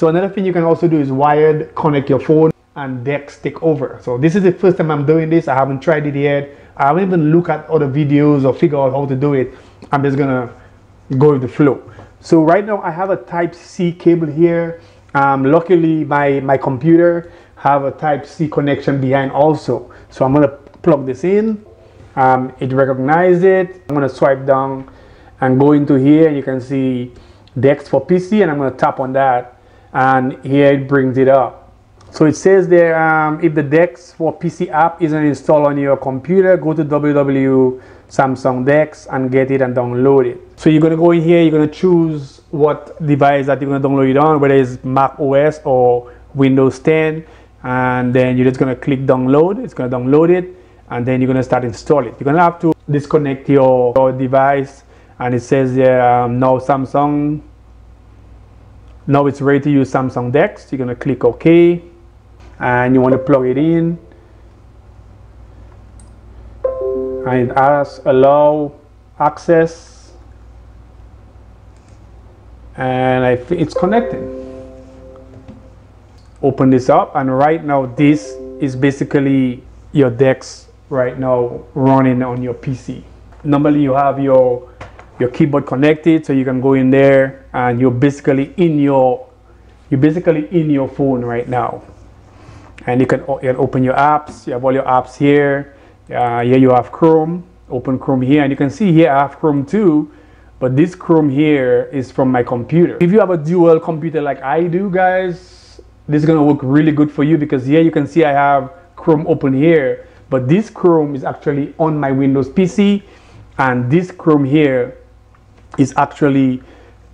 So another thing you can also do is wired connect your phone and Dex take over. So this is the first time I'm doing this. I haven't tried it yet. I haven't even looked at other videos or figure out how to do it. I'm just gonna go with the flow. So right now I have a type C cable here. Um, luckily my, my computer have a type C connection behind also. So I'm gonna plug this in. Um, it recognized it. I'm gonna swipe down and go into here. And you can see Dex for PC and I'm gonna tap on that and here it brings it up. So it says there, um, if the Dex for PC app isn't installed on your computer, go to www Samsung Dex and get it and download it. So you're gonna go in here, you're gonna choose what device that you're gonna download it on, whether it's Mac OS or Windows 10, and then you're just gonna click download, it's gonna download it, and then you're gonna start install it. You're gonna have to disconnect your, your device, and it says there, um, Samsung, now it's ready to use Samsung Dex. You're gonna click OK, and you wanna plug it in, and it asks allow access. And I it's connecting open this up and right now this is basically your Dex right now running on your PC normally you have your your keyboard connected so you can go in there and you're basically in your you're basically in your phone right now. And you can, you can open your apps. You have all your apps here. Uh, here you have Chrome, open Chrome here, and you can see here I have Chrome too, but this Chrome here is from my computer. If you have a dual computer like I do, guys, this is gonna work really good for you because here you can see I have Chrome open here, but this Chrome is actually on my Windows PC, and this Chrome here is actually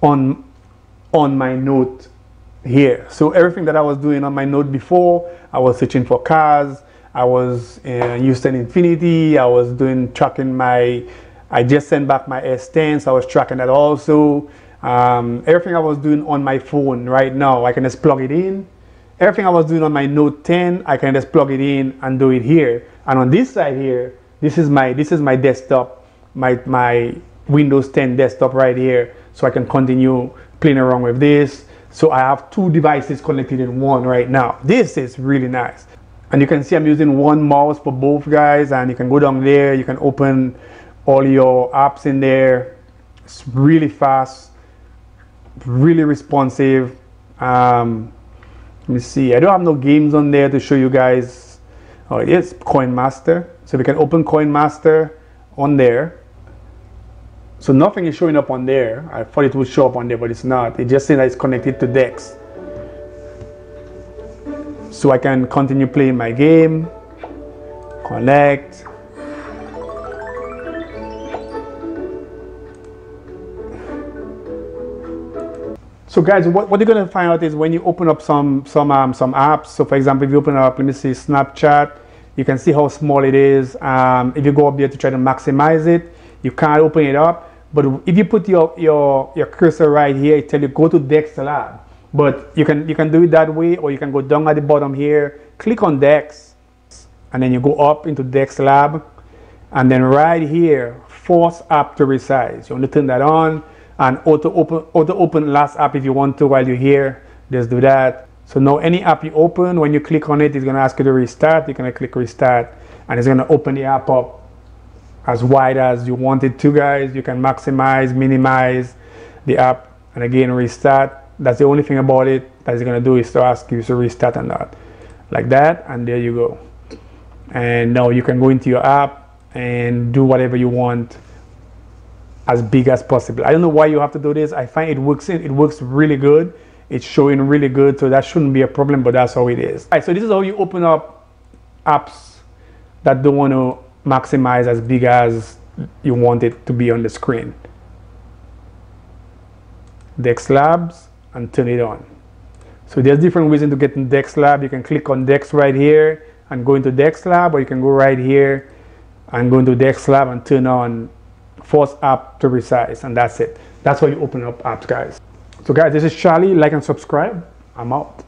on on my note here. So everything that I was doing on my note before, I was searching for cars, I was in Houston Infiniti, I was doing tracking my, I just sent back my S10, so I was tracking that also. Um, everything I was doing on my phone right now, I can just plug it in. Everything I was doing on my Note 10, I can just plug it in and do it here. And on this side here, this is my this is my desktop, my my Windows 10 desktop right here. So I can continue playing around with this. So I have two devices connected in one right now. This is really nice and you can see I'm using one mouse for both guys and you can go down there you can open all your apps in there it's really fast really responsive um, let me see I don't have no games on there to show you guys oh is coin master so we can open coin master on there so nothing is showing up on there I thought it would show up on there but it's not it just says that it's connected to Dex so I can continue playing my game, connect. So guys, what, what you're gonna find out is when you open up some some um, some apps. So for example, if you open up, let me see Snapchat, you can see how small it is. Um, if you go up there to try to maximize it, you can't open it up. But if you put your your your cursor right here, it tell you go to Dex Lab. But you can, you can do it that way, or you can go down at the bottom here, click on Dex, and then you go up into Dex Lab, and then right here, force app to resize. You want to turn that on, and auto open, auto open last app if you want to while you're here. Just do that. So now any app you open, when you click on it, it's gonna ask you to restart. You're gonna click restart, and it's gonna open the app up as wide as you want it to, guys. You can maximize, minimize the app, and again restart. That's the only thing about it that it's going to do is to ask you to restart and that like that and there you go. And now you can go into your app and do whatever you want as big as possible. I don't know why you have to do this. I find it works in, it works really good. It's showing really good so that shouldn't be a problem but that's how it is. All right so this is how you open up apps that don't want to maximize as big as you want it to be on the screen Dex Labs and turn it on. So there's different ways to get in Dex Lab. You can click on Dex right here and go into Dex Lab, or you can go right here and go into Dex Lab and turn on Force App to resize, and that's it. That's how you open up apps, guys. So guys, this is Charlie. Like and subscribe. I'm out.